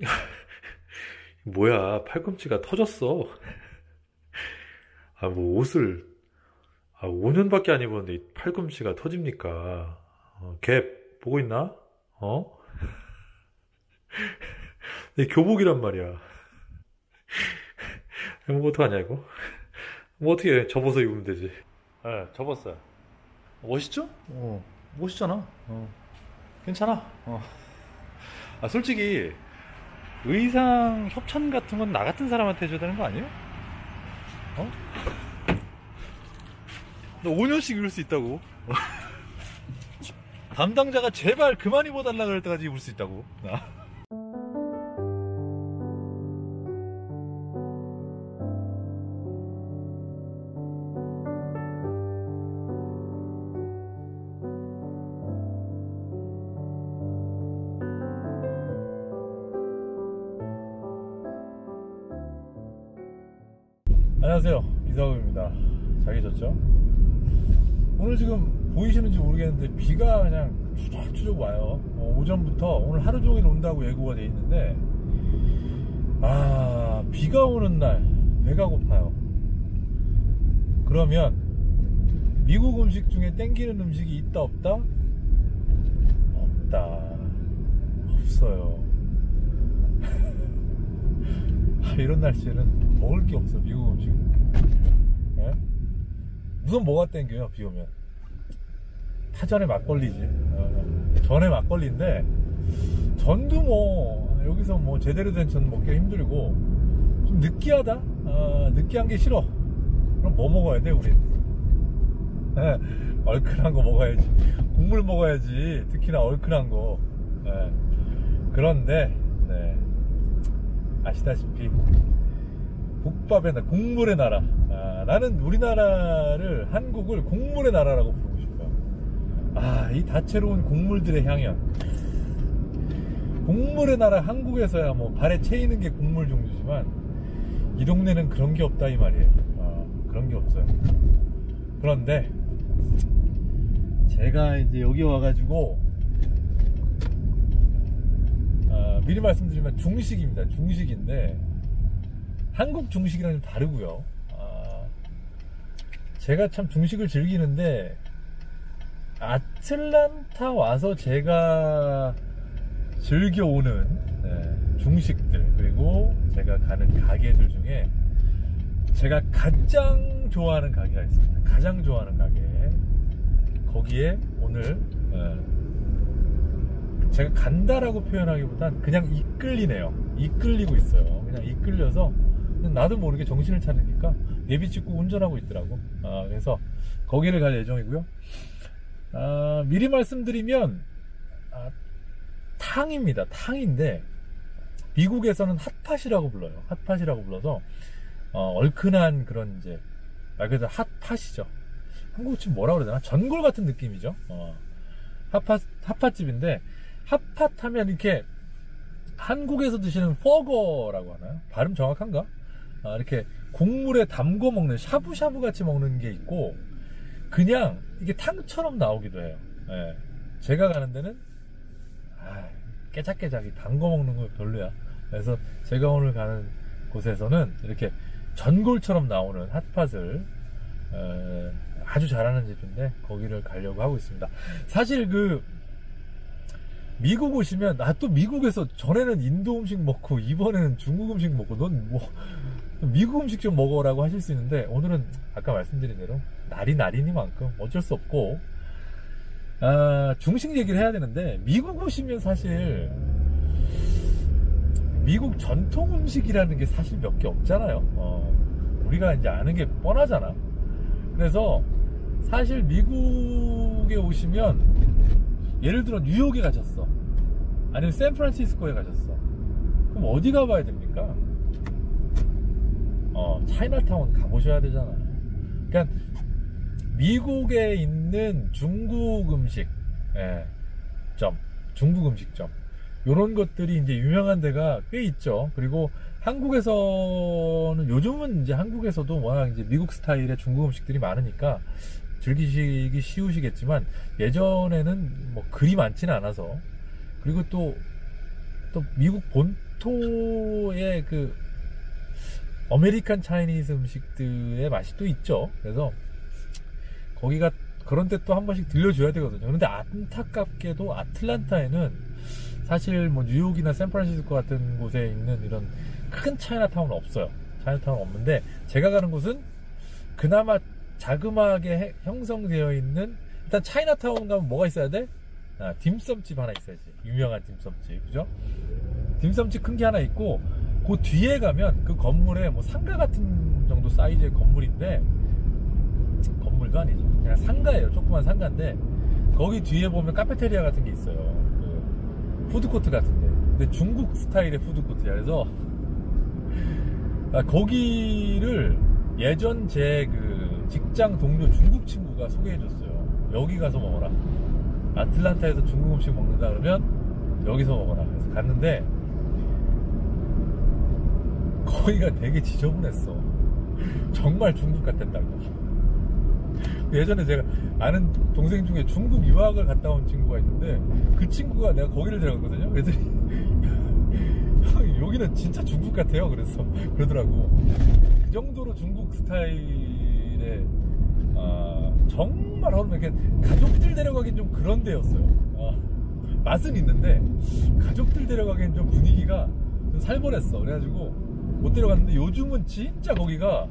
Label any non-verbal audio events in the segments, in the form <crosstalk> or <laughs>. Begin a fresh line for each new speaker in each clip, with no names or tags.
<laughs> 뭐야, 팔꿈치가 터졌어. 아, 뭐 옷을, 아, 5년밖에 안 입었는데 이 팔꿈치가 터집니까? 어, 갭, 보고 있나? 어? <laughs> 내 교복이란 말이야. <laughs> 뭐 어떡하냐, 이거? 뭐 어떻게 해? 접어서 입으면 되지. 예, 접었어요. 멋있죠? 어, 멋있잖아. 어. 괜찮아. 어. 아, 솔직히, 의상 협찬 같은 건 나 같은 사람한테 해줘야 되는 거 아니에요? 어? 너 5년씩 입을 수 있다고. <laughs> 담당자가 제발 그만 입어달라 그럴 때까지 입을 수 있다고. 안녕하세요. 이사국입니다. 잘 계셨죠? 오늘 지금 보이시는지 모르겠는데 비가 그냥 추적추적 와요. 어, 오전부터 오늘 하루 종일 온다고 예고가 돼 있는데 아 비가 오는 날 배가 고파요. 그러면 미국 음식 중에 땡기는 음식이 있다 없다? 없다. 없어요. <laughs> 아, 이런 날씨에는 먹을 게 없어 미국 음식 예? 우선 뭐가 땡겨요 비 오면? 타전에 막걸리지. 어, 전에 막걸리인데 전도 뭐 여기서 뭐 제대로 된 전 먹기가 힘들고 좀 느끼하다? 어, 느끼한 게 싫어. 그럼 뭐 먹어야 돼 우린? 예, 얼큰한 거 먹어야지. 국물 먹어야지. 특히나 얼큰한 거. 예. 그런데 네. 아시다시피 국밥의 나 국물의 나라. 아, 나는 우리나라를 한국을 국물의 나라라고 부르고 싶어요 아이 다채로운 국물들의 향연. 국물의 나라 한국에서야 뭐 발에 채이는 게 국물 종류지만 이 동네는 그런 게 없다 이 말이에요. 아, 그런 게 없어요. 그런데 제가 이제 여기 와가지고 아, 미리 말씀드리면 중식입니다. 중식인데 한국 중식이랑 좀 다르고요. 아, 제가 참 중식을 즐기는데 아틀란타 와서 제가 즐겨오는 네, 중식들 그리고 제가 가는 가게들 중에 제가 가장 좋아하는 가게가 있습니다. 가장 좋아하는 가게 거기에 오늘 네, 제가 간다라고 표현하기보단 그냥 이끌리네요. 이끌리고 있어요. 그냥 이끌려서 나도 모르게 정신을 차리니까 내비 찍고 운전하고 있더라고. 아, 그래서 거기를 갈 예정이고요. 아, 미리 말씀드리면 아, 탕입니다. 탕인데 미국에서는 핫팟이라고 불러요. 핫팟이라고 불러서 어, 얼큰한 그런 이제 말 그대로 핫팟이죠. 한국 지금 뭐라 그러나 전골 같은 느낌이죠. 어, 핫팟 핫팟집인데 핫팟 하면 이렇게 한국에서 드시는 퍼거라고 하나요? 발음 정확한가? 아, 이렇게 국물에 담궈 먹는 샤브샤브 같이 먹는 게 있고 그냥 이게 탕처럼 나오기도 해요. 예. 제가 가는 데는 아, 깨작깨작이 담궈 먹는 거 별로야. 그래서 제가 오늘 가는 곳에서는 이렇게 전골처럼 나오는 핫팟을 에, 아주 잘하는 집인데 거기를 가려고 하고 있습니다. 사실 그 미국 오시면 나또 미국에서 전에는 인도 음식 먹고 이번에는 중국 음식 먹고 넌 뭐 미국 음식 좀 먹어라고 하실 수 있는데 오늘은 아까 말씀드린 대로 날이 날이니만큼 어쩔 수 없고 아, 중식 얘기를 해야 되는데 미국 오시면 사실 미국 전통 음식이라는 게 사실 몇 개 없잖아요. 어, 우리가 이제 아는 게 뻔하잖아. 그래서 사실 미국에 오시면 예를 들어 뉴욕에 가셨어. 아니면 샌프란시스코에 가셨어. 그럼 어디 가봐야 됩니까? 어, 차이나타운 가보셔야 되잖아. 그러니까 미국에 있는 중국 음식, 예, 점, 중국 음식점. 요런 것들이 이제 유명한 데가 꽤 있죠. 그리고 한국에서는 요즘은 이제 한국에서도 워낙 이제 미국 스타일의 중국 음식들이 많으니까 즐기시기 쉬우시겠지만 예전에는 뭐 그리 많지는 않아서 그리고 또 또 미국 본토의 그 American Chinese 음식들의 맛이 또 있죠. 그래서 거기가 그런 데 또 한 번씩 들려줘야 되거든요. 그런데 안타깝게도 아틀란타에는 사실 뭐 뉴욕이나 샌프란시스코 같은 곳에 있는 이런 큰 차이나타운은 없어요. 차이나타운은 없는데 제가 가는 곳은 그나마 자그마하게 해- 형성되어 있는 일단 차이나타운 가면 뭐가 있어야 돼? 아, 딤섬집 하나 있어야지. 유명한 딤섬집, 그죠? 딤섬집 큰 게 하나 있고 그 뒤에 가면 그 건물에 뭐 상가 같은 정도 사이즈의 건물인데 건물도 아니죠. 그냥 상가예요. 조그만 상가인데 거기 뒤에 보면 카페테리아 같은 게 있어요. 그 푸드코트 같은데. 근데 중국 스타일의 푸드코트야. 그래서 아, 거기를 예전 제 그 직장 동료 중국 친구가 소개해줬어요. 여기 가서 먹어라. 아틀란타에서 중국 음식 먹는다 그러면 여기서 먹어라. 그래서 갔는데 거기가 되게 지저분했어. 정말 중국 같았다고. 예전에 제가 아는 동생 중에 중국 유학을 갔다 온 친구가 있는데 그 친구가 내가 거기를 데려갔거든요. 형, 여기는 진짜 중국 같아요. 그래서 그러더라고. 그 정도로 중국 스타일의 아, 정말 허름해. 이렇게 가족들 데려가긴 좀 그런 데였어요. 아, 맛은 있는데 가족들 데려가기엔 좀 분위기가 좀 살벌했어. 그래가지고 못 데려갔는데 요즘은 진짜 거기가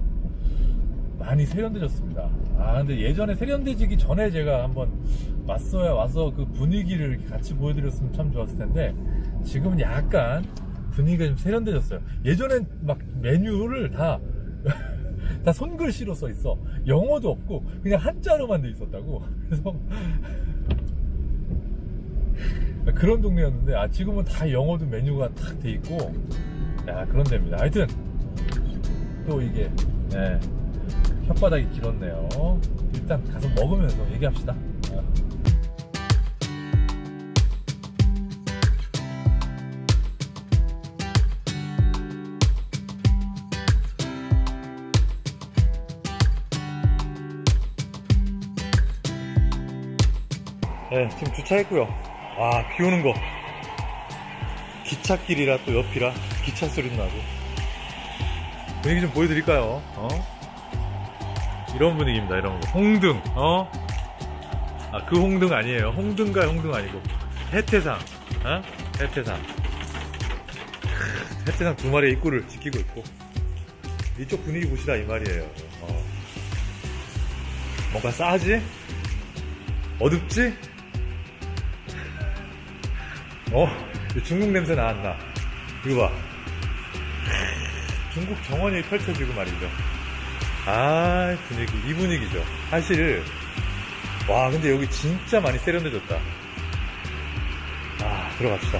많이 세련돼졌습니다. 아 근데 예전에 세련돼지기 전에 제가 한번 왔어야 와서 그 분위기를 같이 보여드렸으면 참 좋았을 텐데 지금은 약간 분위기가 좀 세련돼졌어요. 예전엔 막 메뉴를 다 <laughs> 다 손글씨로 써 있어. 영어도 없고 그냥 한자로만 돼 있었다고. 그래서 그런 동네였는데 아 지금은 다 영어도 메뉴가 탁 돼 있고 야 그런 데입니다. 하여튼 또 이게 예, 혓바닥이 길었네요. 일단 가서 먹으면서 얘기합시다. 어. 네, 지금 주차했고요. 와, 비 오는 거. 기찻길이라 또 옆이라 기차 소리도 나고. 분위기 좀 보여드릴까요? 어? 이런 분위기입니다, 이런 거. 홍등, 어? 아, 그 홍등 아니에요. 홍등가 홍등 아니고. 해태상, 어? 해태상. 크, 해태상 두 마리의 입구를 지키고 있고. 이쪽 분위기 보시다, 이 말이에요. 어. 뭔가 싸지? 어둡지? 어, 중국 냄새 나왔나? 이거 봐. 중국 정원이 펼쳐지고 말이죠. 아, 분위기, 이 분위기죠. 사실, 와, 근데 여기 진짜 많이 세련돼졌다. 아, 들어갑시다.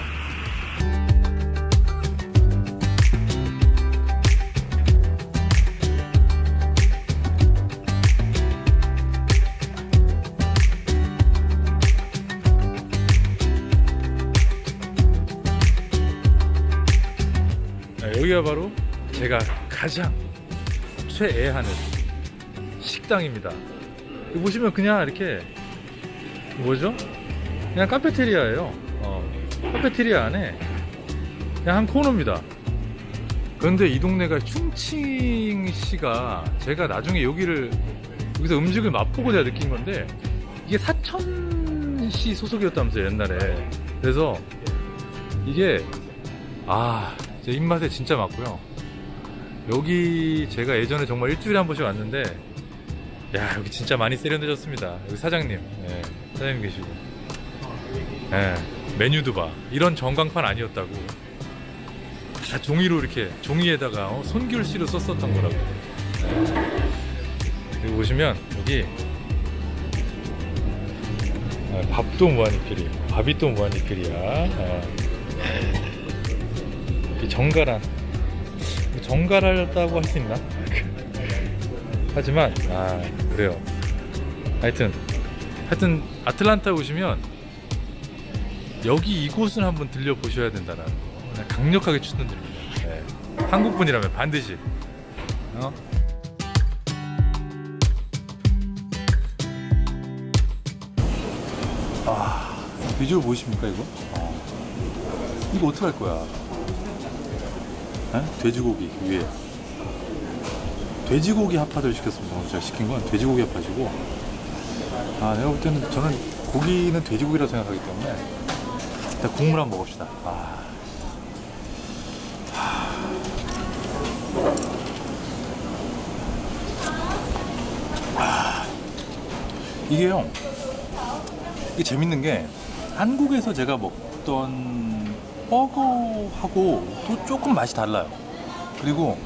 네, 여기가 바로 제가 가장 최애하는 식당입니다. 보시면 그냥 이렇게 뭐죠? 그냥 카페테리아예요. 어, 카페테리아 안에 그냥 한 코너입니다. 그런데 이 동네가 흉칭시가 제가 나중에 여기를 여기서 음식을 맛보고 제가 느낀 건데 이게 사천시 소속이었다면서요 옛날에. 그래서 이게 아, 제 입맛에 진짜 맞고요. 여기 제가 예전에 정말 일주일에 한 번씩 왔는데, 야, 여기 진짜 많이 세련돼졌습니다. 여기 사장님, 예, 사장님 계시고. 예, 메뉴도 봐. 이런 전광판 아니었다고. 다 종이로 이렇게, 종이에다가 어, 손글씨로 썼었던 거라고. 예. 여기 보시면, 여기, 아, 밥도 무한리필이 밥이 또 무한리필이야. 아. 이 정갈한 정갈하다고 할 수 있나? <laughs> 하지만 아 그래요. 하여튼 하여튼 아틀란타 오시면 여기 이곳을 한번 들려 보셔야 된다는 강력하게 추천드립니다. 네. 한국 분이라면 반드시. 어? 아 비주얼 보이십니까 이거? 어. 이거 어떻게 할 거야? 에? 돼지고기 위에 돼지고기 핫바를 시켰습니다. 제가 시킨 건 돼지고기 핫바시고 아 내가 볼 때는 저는 고기는 돼지고기라고 생각하기 때문에 일단 국물 한번 먹읍시다. 아. 아. 이게요. 이게 재밌는 게 한국에서 제가 먹던 버거하고 또 조금 맛이 달라요. 그리고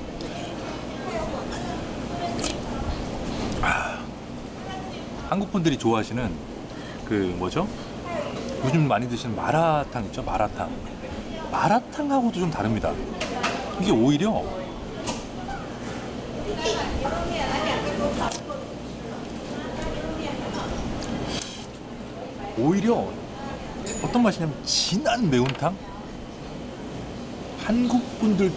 아, 한국 분들이 좋아하시는 그 뭐죠? 요즘 많이 드시는 마라탕 있죠? 마라탕. 마라탕하고도 좀 다릅니다. 이게 오히려 오히려 어떤 맛이냐면 진한 매운탕? 한국 분들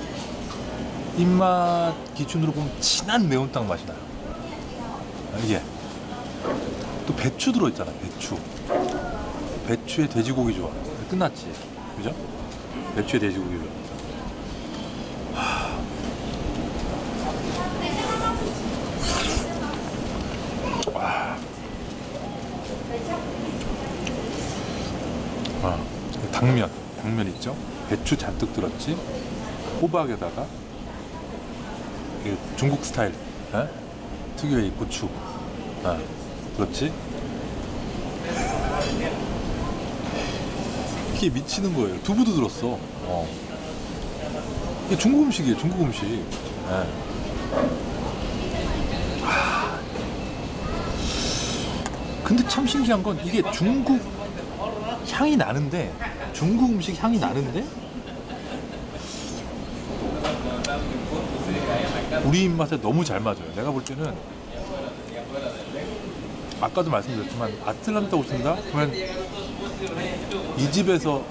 입맛 기준으로 보면 진한 매운탕 맛이 나요. 아, 이게 또 배추 들어있잖아, 배추. 배추에 돼지고기 좋아. 끝났지. 그죠? 배추에 돼지고기 좋아. 와. 아, 당면, 당면 있죠? 배추 잔뜩 들었지? 호박에다가 중국 스타일 에? 특유의 이 고추, 아, 그렇지? 이게 미치는 거예요. 두부도 들었어. 어. 이게 중국 음식이에요. 중국 음식. 예. 아. 근데 참 신기한 건 이게 중국 향이 나는데 중국 음식 향이 나는데 우리 입맛에 너무 잘 맞아요. 내가 볼 때는 아까도 말씀드렸지만 아틀란타 오신다? 그러면 이 집에서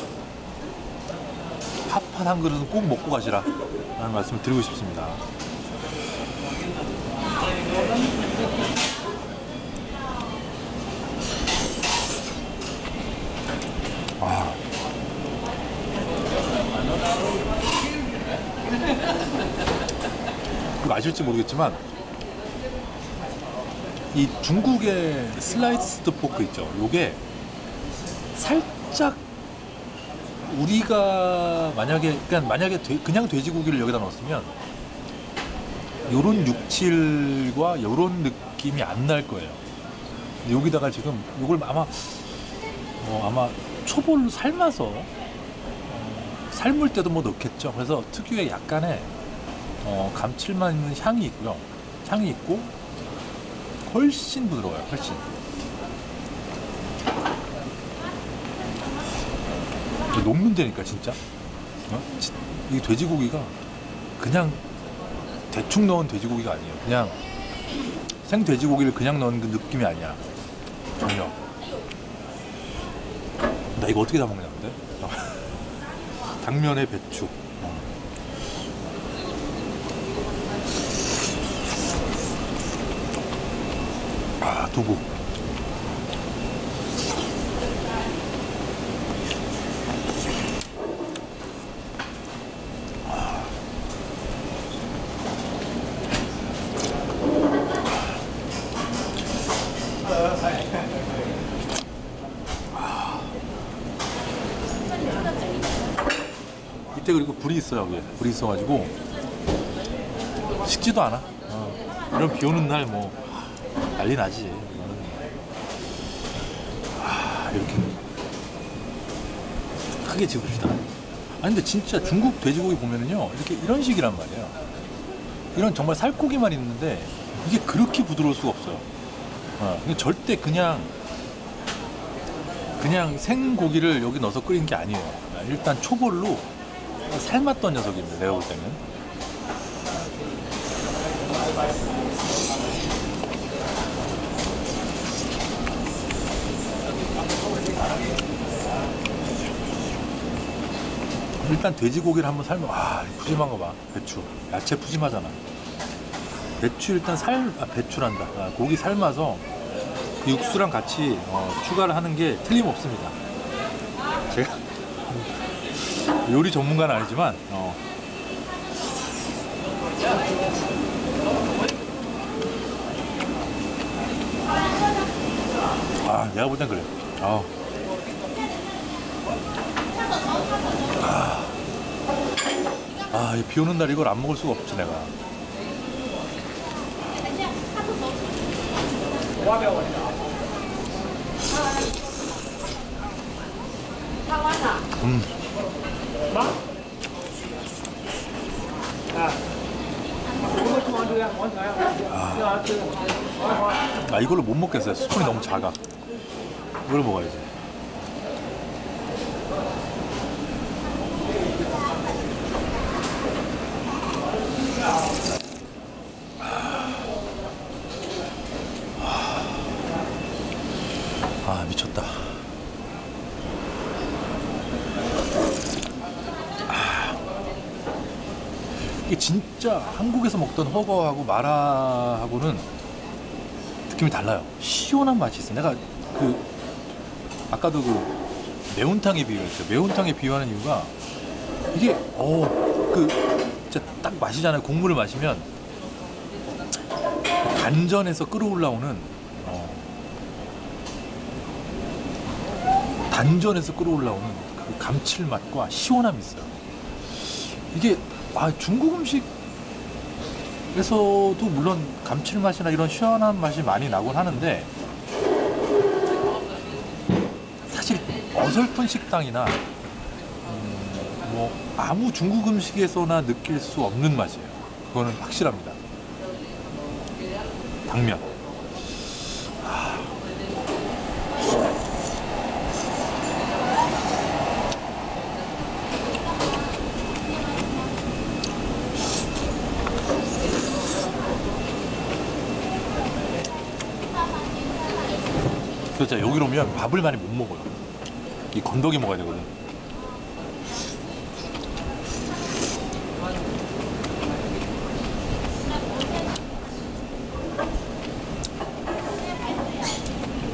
핫팟 한 그릇은 꼭 먹고 가시라 라는 말씀을 드리고 싶습니다. 아. 이거 아실지 모르겠지만 이 중국의 sliced pork 있죠. 요게 살짝 우리가 만약에 그냥 만약에 돼- 그냥 돼지고기를 여기다 넣었으면 요런 육질과 요런 느낌이 안 날 거예요. 여기다가 지금 요걸 아마 어, 아마 초벌로 삶아서 어, 삶을 때도 뭐 넣겠죠. 그래서 특유의 약간의 어, 감칠맛 있는 향이 있고요. 향이 있고 훨씬 부드러워요. 훨씬. 이거 녹는다니까 진짜. 어? 지- 이 돼지고기가 그냥 대충 넣은 돼지고기가 아니에요. 그냥 생 돼지고기를 그냥 넣은 그 느낌이 아니야. 전혀. 나 이거 어떻게 다 먹냐 근데? <laughs> 당면에 배추. 어. 아 두부. 이때 그리고 불이 있어요 위에. 불이 있어가지고. 식지도 않아. 어. 이런 비 오는 날 뭐 난리 나지. 이거는. 아, 이렇게. 크게 집읍시다. 아니 근데 진짜 중국 돼지고기 보면은요 이렇게 이런 식이란 말이에요. 이런 정말 살코기만 있는데 이게 그렇게 부드러울 수가 없어요. 어, 절대 그냥 그냥 생고기를 여기 넣어서 끓인 게 아니에요. 일단 초벌로 삶았던 녀석입니다. 내가 볼 때는. 일단 돼지고기를 한번 삶아. 와, 푸짐한 거 봐. 배추. 야채 푸짐하잖아. 배추 일단 삶, 아, 배추란다. 아, 고기 삶아서 그 육수랑 같이 어, 추가를 하는 게 틀림없습니다. 제가 요리 전문가는 아니지만 어. 아 내가 볼 땐 그래 아. 아, 이비 오는 날 이걸 안 먹을 수가 없지 내가. 음. 아 이걸로 못 먹겠어요. 스푼이 너무 작아. 이걸 먹어야지. 아 미쳤다. 아, 이게 진짜 한국에서 먹던 허거하고 마라하고는 느낌이 달라요. 시원한 맛이 있어. 내가 그 아까도 그 매운탕에 비유했죠. 매운탕에 비유하는 이유가 이게 어그 진짜 딱 마시잖아요. 국물을 마시면 단전에서 끌어올라오는 어, 단전에서 끌어올라오는 그 감칠맛과 시원함이 있어요. 이게 아 중국 음식에서도 물론 감칠맛이나 이런 시원한 맛이 많이 나곤 하는데 사실 어설픈 식당이나 음, 뭐 아무 중국 음식에서나 느낄 수 없는 맛이에요. 그거는 확실합니다. 당면. 그렇죠. 여기로 오면 밥을 많이 못 먹어요. 이 건더기 먹어야 되거든.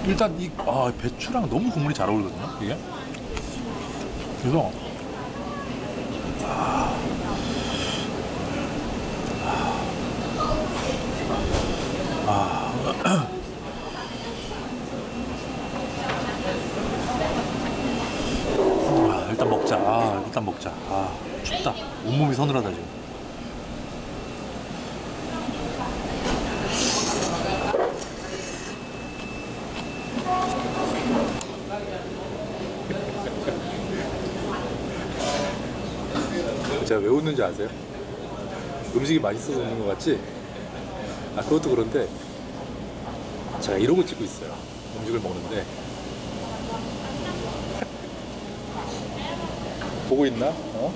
일단 이 아, 배추랑 너무 국물이 잘 어울리거든요. 이게. 그래서 아, 일단 먹자. 아, 일단 먹자. 아, 춥다. 온몸이 서늘하다 지금. 제가 왜 웃는지 아세요? 음식이 맛있어서 웃는 것 같지? 아 그것도 그런데 제가 이러고 찍고 있어요. 음식을 먹는데 보고 있나? 어?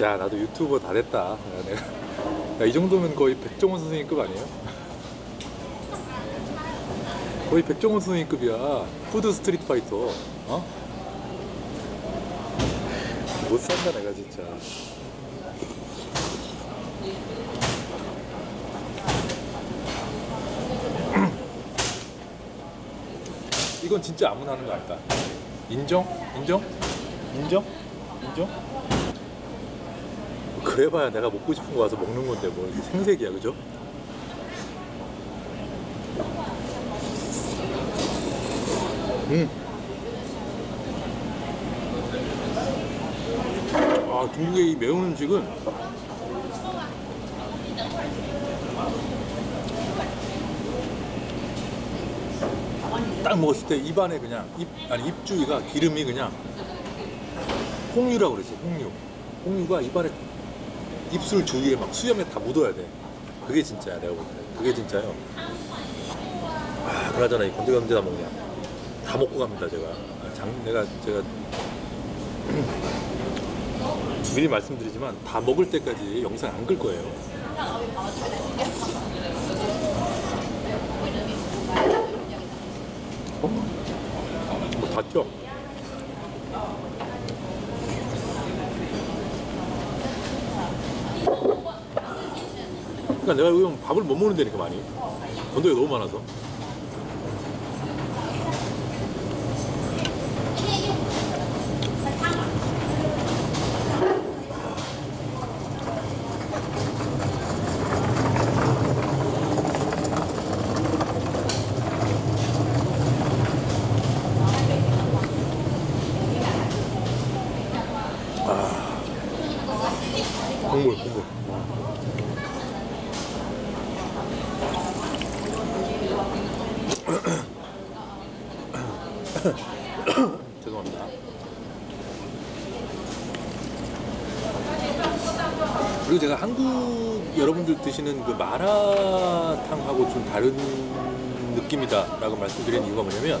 야 나도 유튜버 다 됐다. 야, 내가 야, 이 정도면 거의 백종원 선생님급 아니에요? 거의 백종원 선생님급이야. food street fighter. 어? 못 산다 내가 진짜. 이건 진짜 아무나 하는 거 아니다. 인정? 인정? 인정? 인정? 그래봐야 내가 먹고 싶은 거 와서 먹는 건데 뭐 생색이야 그죠? 음. 아 중국의 이 매운 음식은 딱 먹었을 때 입안에 그냥 입 아니 입 주위가 기름이 그냥 홍유라고 그러지 홍유. 홍유가 입안에 입술 주위에 막 수염에 다 묻어야 돼. 그게 진짜야 내가 볼 때. 그게 진짜요. 아 그나저나 이 건더기 언제 다 먹냐? 다 먹고 갑니다 제가. 아, 장 내가 제가 <clears throat> 미리 말씀드리지만 다 먹을 때까지 영상 안 끌 거예요 뭐 봤죠? 그러니까 내가 여기 밥을 못 먹는다니까 많이 건더기가 너무 많아서 국물 국물 죄송합니다 그리고 제가 한국 여러분들 드시는 그 마라탕하고 좀 다른 느낌이다라고 말씀드린 이유가 뭐냐면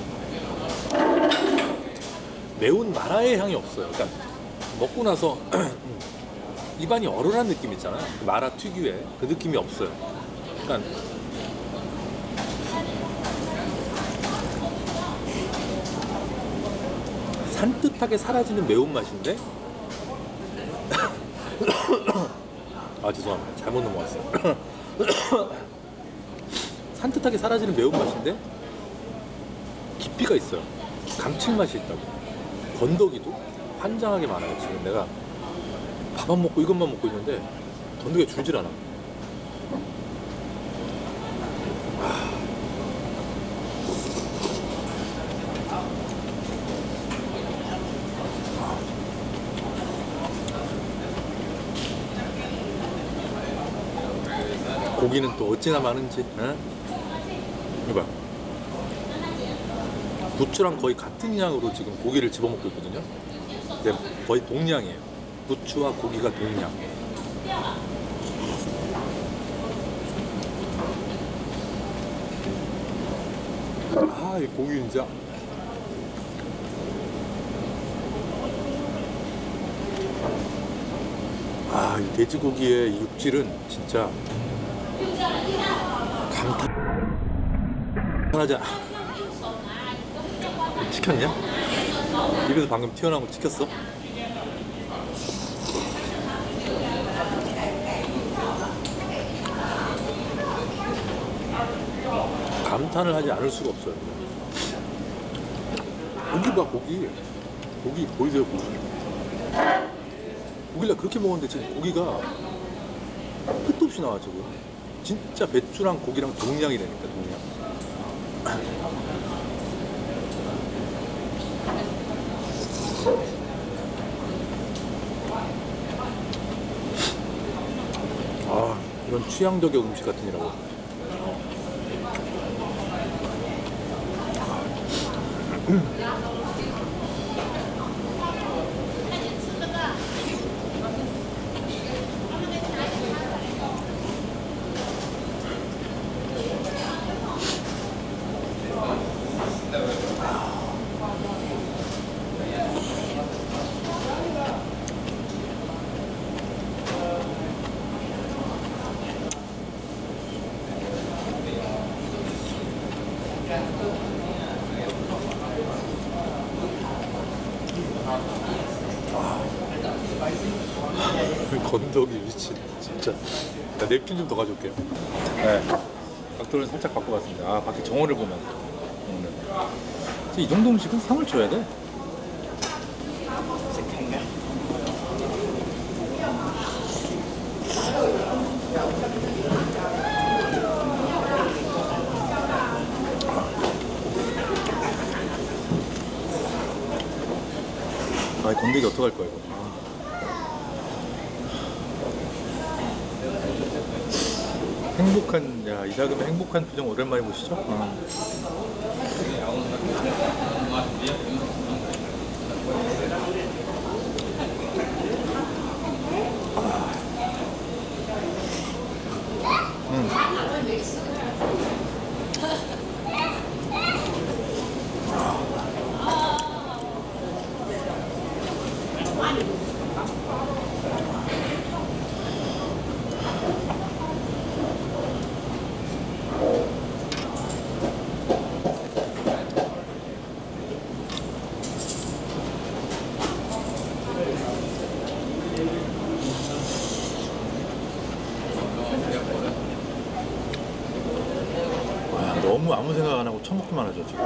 매운 마라의 향이 없어요. 그러니까 먹고 나서 <clears throat> 입안이 얼얼한 느낌 있잖아요. 그 마라 특유의 그 느낌이 없어요. 그러니까 산뜻하게 사라지는 매운맛인데 <coughs> 아 죄송합니다. 잘못 넘어갔어요. <coughs> 산뜻하게 사라지는 매운맛인데 깊이가 있어요. 감칠맛이 있다고. 건더기도 환장하게 많아요. 지금 내가 밥안 먹고 이것만 먹고 있는데 건더기가 줄질 않아. 고기는 또 어찌나 많은지. 응? 이봐. 부추랑 거의 같은 양으로 지금 고기를 집어먹고 있거든요. 근데 거의 동량이에요. 부추와 고기가 동량. 아, 이 고기 진짜. 아, 이 돼지고기의 이 육질은 진짜 감탄하지 않... 찍혔냐? 입에서 방금 튀어나온 거 찍혔어? 감탄을 하지 않을 수가 없어요. 고기 봐, 고기. 고기, 보이세요, 고기? 고기를 그렇게 먹었는데 지금 고기가 끝도 없이 나와, 지금. 진짜 배추랑 고기랑 동량이 되니까, 동량. 아, 이런 취향 저격 음식 같으니라고. 건더기 미친 진짜 나 냅킨 좀 더 가져올게요. 네. 각도를 살짝 바꿔봤습니다. 아 밖에 정원을 보면서 먹는 이 정도 음식은 상을 줘야 돼. 아, 이 건더기 어떡할 거야, 이거. 행복한, 야, 이삭음의 행복한 표정 오랜만에 보시죠? 아. 너무 아무 생각 안 하고 처먹기만 하죠, 지금.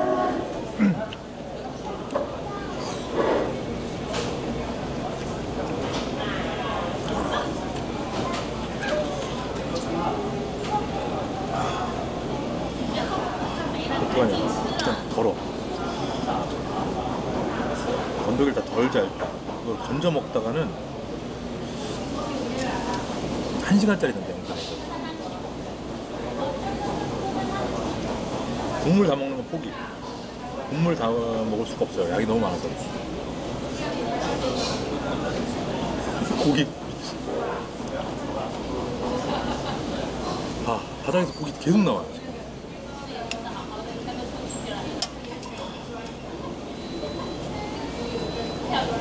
어떡하냐. 일단 덜어. 건더기를 다 덜자, 일단. 이걸 건져 먹다가는
한 시간짜리던데 영상에 국물 다 먹는 건 포기. 국물 다 먹을 수가 없어요. 약이 너무 많아서. 고기. 아, 바닥에서 고기 계속 나와요. 지금.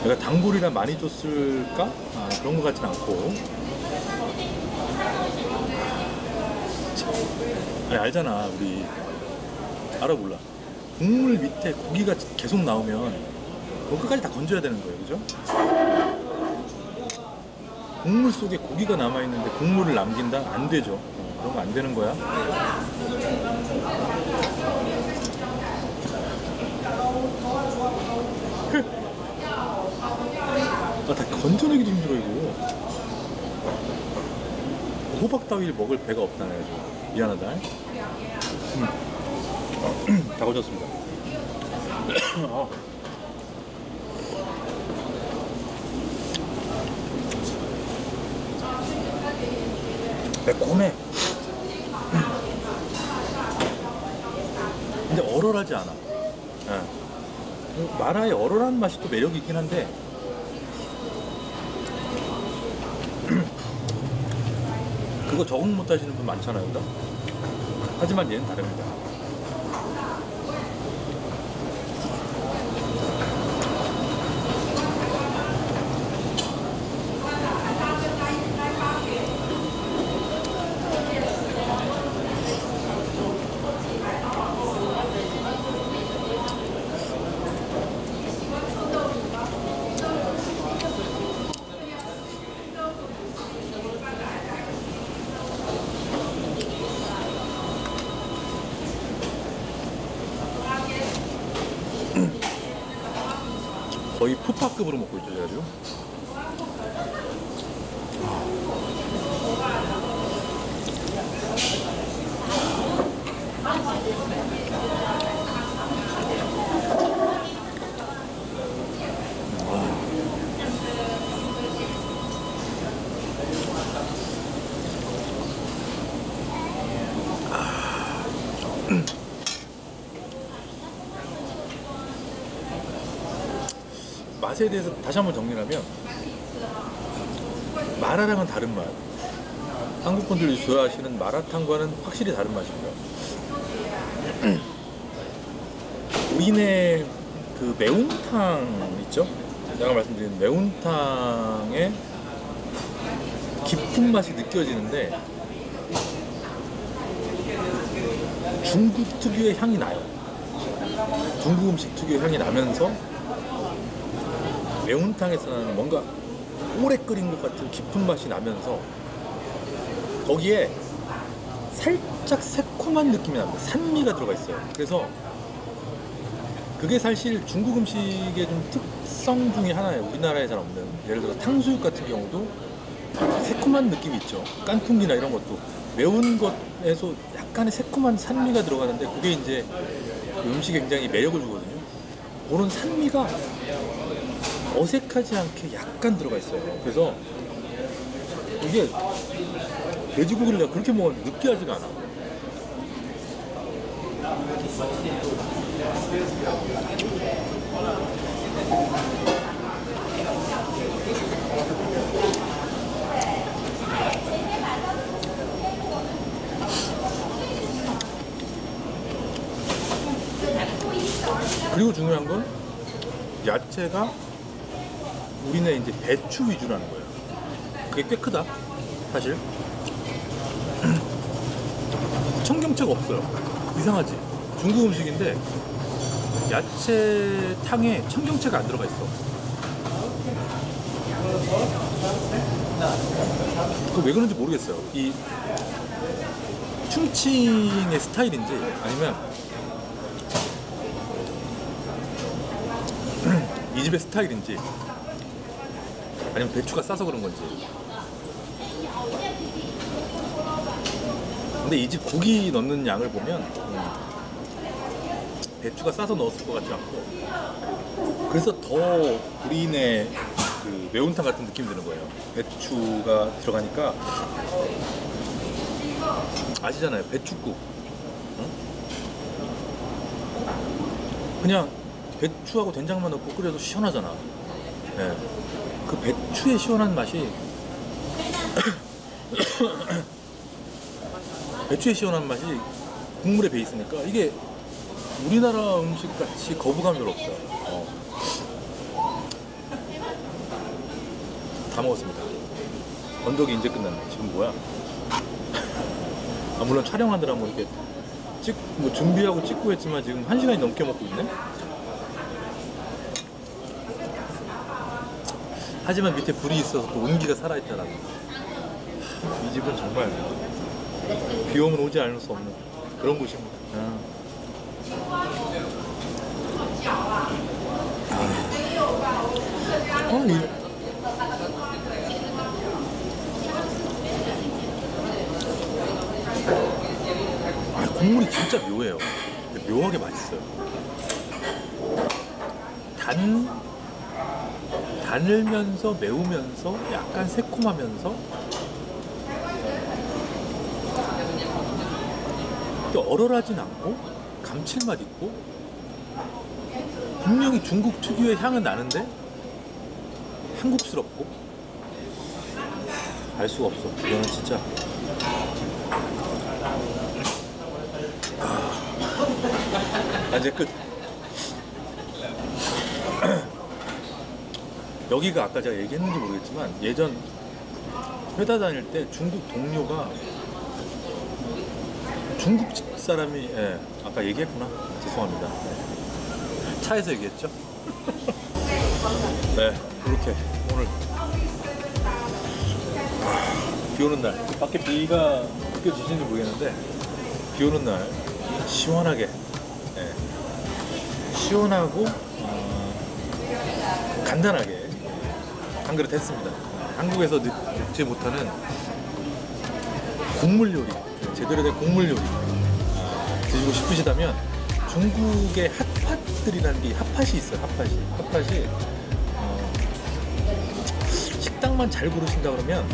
내가 당불이라 많이 줬을까? 아, 그런 것 같진 않고. 아니, 알잖아, 우리. 알아, 몰라. 국물 밑에 고기가 계속 나오면, 그거 끝까지 다 건져야 되는 거예요, 그죠? 국물 속에 고기가 남아있는데 국물을 남긴다? 안 되죠. 어, 그런 거 안 되는 거야. 아, 다 건져내기도 힘들어, 이거. 호박 따위를 먹을 배가 없다네, 요 미안하다. 음. <clears throat> 다 건졌습니다. 아. 매콤해. 근데 얼얼하지 않아. 예. 마라의 얼얼한 맛이 또 매력이 있긴 한데 <clears throat> 그거 적응 못 하시는 분 많잖아요, 그죠? 하지만 얘는 다릅니다. 거의 푸파급으로 먹고 있죠, 제가 지금. 맛에 대해서 다시 한번 정리하면 마라랑은 다른 맛. 한국 분들이 좋아하시는 마라탕과는 확실히 다른 맛입니다. <clears throat> 우리네 그 매운탕 있죠? 제가 말씀드린 매운탕의 깊은 맛이 느껴지는데 중국 특유의 향이 나요. 중국 음식 특유의 향이 나면서 매운탕에서는 뭔가 오래 끓인 것 같은 깊은 맛이 나면서 거기에 살짝 새콤한 느낌이 납니다. 산미가 들어가 있어요. 그래서 그게 사실 중국 음식의 좀 특성 중에 하나예요. 우리나라에 잘 없는. 예를 들어 탕수육 같은 경우도 새콤한 느낌이 있죠. 깐풍기나 이런 것도 매운 것에서 약간의 새콤한 산미가 들어가는데 그게 이제 그 음식에 굉장히 매력을 주거든요. 그런 산미가 어색하지 않게 약간 들어가 있어요. 그래서 이게 돼지고기를 내가 그렇게 먹었는데 느끼하지가 않아. 그리고 중요한 건 야채가 우리는 이제 배추 위주라는 거예요. 그게 꽤 크다, 사실. <clears throat> 청경채가 없어요. 이상하지? 중국 음식인데 야채 탕에 청경채가 안 들어가 있어. 그왜 그런지 모르겠어요. 이 충칭의 스타일인지 아니면 <clears throat> 이 집의 스타일인지 아니면 배추가 싸서 그런 건지. 근데 이 집 고기 넣는 양을 보면 음, 배추가 싸서 넣었을 것 같지 않고 그래서 더 우리네 그그 매운탕 같은 느낌이 드는 거예요. 배추가 들어가니까 아시잖아요. 배추국. 응? 그냥 배추하고 된장만 넣고 끓여도 시원하잖아. 예. 그 배추의 시원한 맛이 <coughs> 배추의 시원한 맛이 국물에 배 있으니까 이게 우리나라 음식 같이 거부감이 별로 없어요. 어. 다 먹었습니다. 건더기 이제 끝났네. 지금 뭐야? <laughs> 아, 물론 촬영하느라 뭐 이렇게 찍, 뭐 준비하고 찍고 했지만 지금 한 시간이 넘게 먹고 있네. 하지만 밑에 불이 있어서 또 온기가 살아있다라는. 하, 이 집은 정말 비 오면 오지 않을 수 없는 그런 곳입니다. 아. 아, 어, 이, 아, 국물이 진짜 묘해요. 묘하게 맛있어요. 단, 단을면서 매우면서 약간 새콤하면서? 또 얼얼하진 않고 감칠맛 있고? 분명히 중국 특유의 향은 나는데? 한국스럽고? 알 수가 없어. 이거는 진짜. 아, 이제 끝. 여기가 아까 제가 얘기했는지 모르겠지만 예전 회사 다닐 때 중국 동료가 중국 사람이 예, 아까 얘기했구나. 죄송합니다. 네. 차에서 얘기했죠? <laughs> 네 이렇게 오늘. 아, 비 오는 날. 밖에 비가 느껴지시는지 모르겠는데 비 오는 날 시원하게 예, 시원하고 어, 간단하게 한 그릇 했습니다. 한국에서 느- 먹지 못하는 국물 요리 제대로 된 국물 요리 아, 드시고 싶으시다면 중국의 핫팟들이라는 게 핫팟이 있어요 핫팟이. 핫팟이 어, 식당만 잘 고르신다 그러면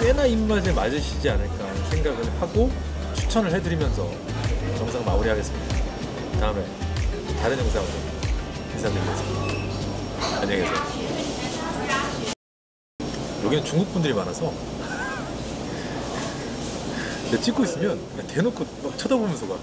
꽤나 입맛에 맞으시지 않을까 생각을 하고 추천을 해드리면서 영상 마무리하겠습니다. 다음에 다른 영상으로 인사드리겠습니다. 안녕히 계세요 여기는 중국 분들이 많아서. 찍고 있으면 대놓고 막 쳐다보면서 가